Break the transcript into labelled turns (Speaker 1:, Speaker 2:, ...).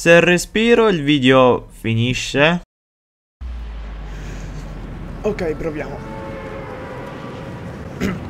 Speaker 1: Se respiro il video finisce.
Speaker 2: Ok, proviamo.